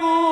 को